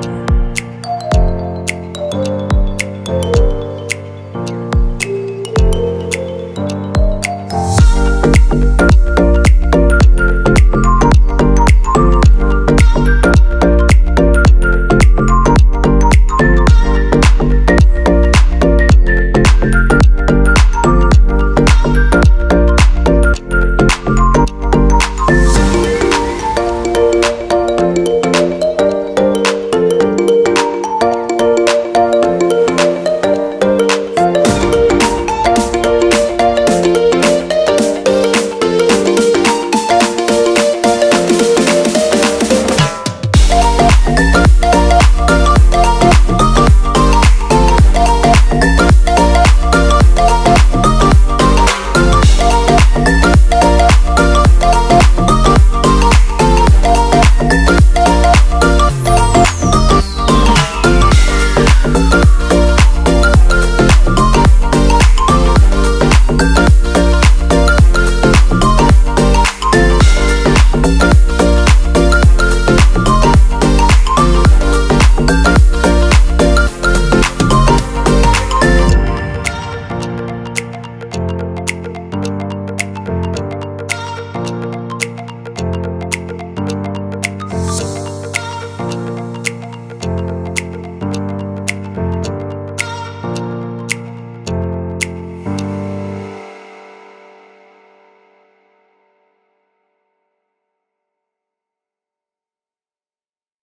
Bye.